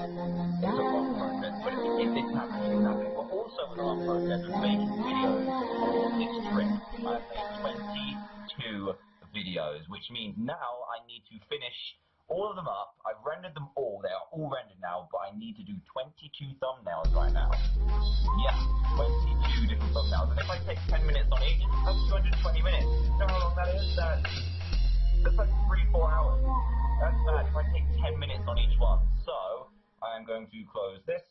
It's a long process, but if this happens, it's happening. But also a long process of making videos for this trip. I've made 22 videos, which means now I need to finish all of them up. I've rendered them all. They are all rendered now, but I need to do 22 thumbnails right now. Yeah, 22 different thumbnails. And if I take 10 minutes on each, that's 220 minutes. You know how long that is? That's, that's like 3, 4 hours. That's bad going to close this,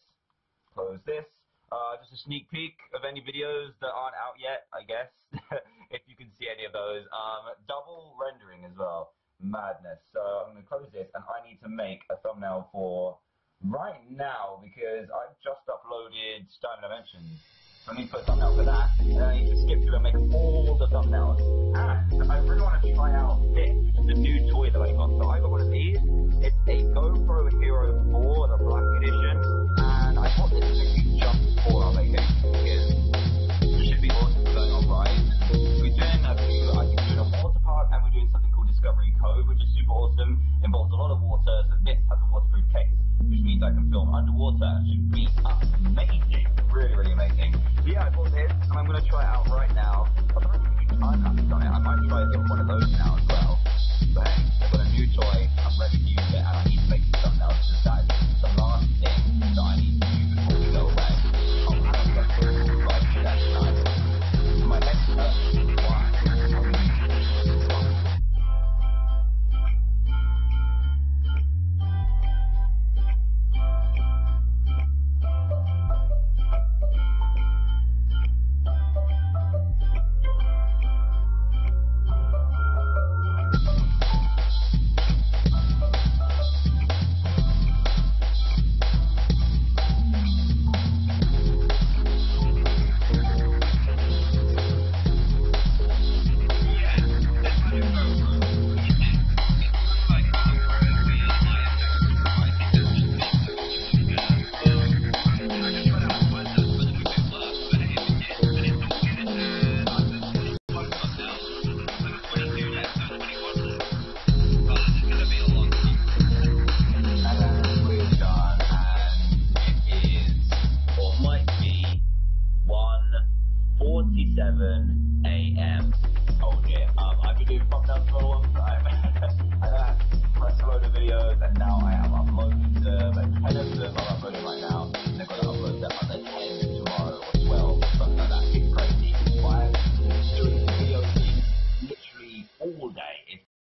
close this. Uh, just a sneak peek of any videos that aren't out yet, I guess, if you can see any of those. Um, double rendering as well madness. So I'm going to close this, and I need to make a thumbnail for right now because I've just uploaded Stone Dimensions. So I need to put a thumbnail for that, and I need to skip through and make all the thumbnails. And I really want to try out super awesome. Involves a lot of water, so this has a waterproof case, which means I can film underwater and should be amazing. Really, really amazing. So yeah, I bought this, and I'm going to try it out right now. 1.47 a.m. Oh dear, um,